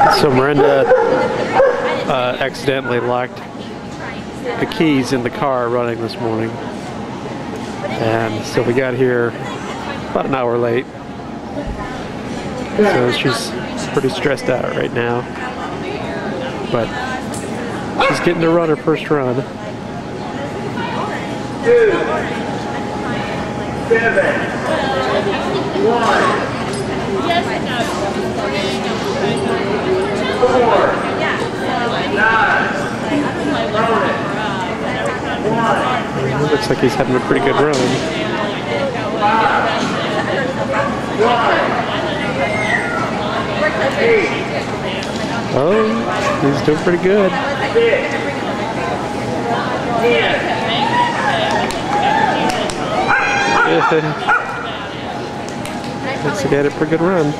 So Merinda uh, accidentally locked the keys in the car running this morning. And so we got here about an hour late. So she's pretty stressed out right now. But she's getting to run her first run. Looks like he's having a pretty good run. Oh, he's doing pretty good. Looks like he had a pretty good run.